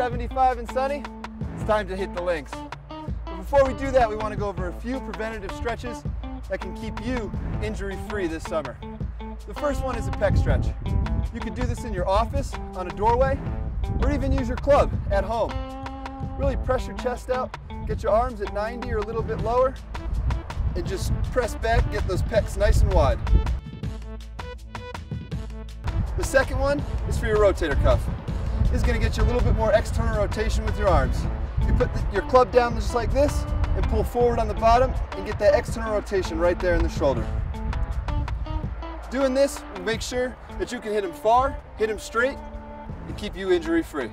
75 and sunny, it's time to hit the links. But before we do that, we want to go over a few preventative stretches that can keep you injury-free this summer. The first one is a pec stretch. You can do this in your office, on a doorway, or even use your club at home. Really press your chest out, get your arms at 90 or a little bit lower, and just press back, get those pecs nice and wide. The second one is for your rotator cuff. Is gonna get you a little bit more external rotation with your arms. You put the, your club down just like this and pull forward on the bottom and get that external rotation right there in the shoulder. Doing this make sure that you can hit them far, hit them straight, and keep you injury free.